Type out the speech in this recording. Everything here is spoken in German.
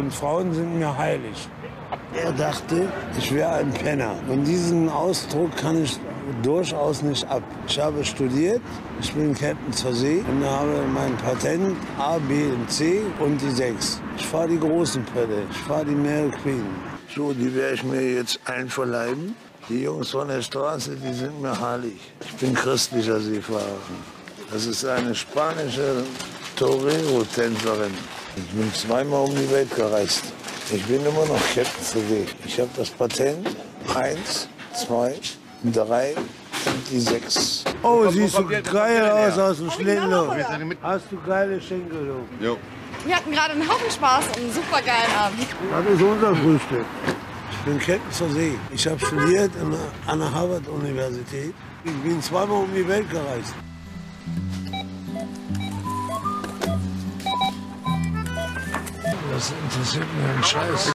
und Frauen sind mir heilig. Er dachte, ich wäre ein Penner. Und diesen Ausdruck kann ich durchaus nicht ab. Ich habe studiert, ich bin Captain zur See und habe mein Patent A, B und C und die 6. Ich fahre die großen Pötte, ich fahre die Mary Queen. So, die werde ich mir jetzt einverleiben. Die Jungs von der Straße, die sind mir heilig. Ich bin christlicher Seefahrer. Das ist eine spanische Torero-Tänzerin. Ich bin zweimal um die Welt gereist. Ich bin immer noch Captain zur See. Ich habe das Patent. Eins, zwei, drei und die sechs. Oh, siehst du geil aus aus dem Schlittenloch. Hast du geile Schenkel, du. Jo. Wir hatten gerade einen Haufen Spaß und einen super geilen Abend. Das ist unser Frühstück. Ich bin Captain zur See. Ich habe studiert an der, an der Harvard-Universität. Ich bin zweimal um die Welt gereist. Das interessiert mir einen Scheiß.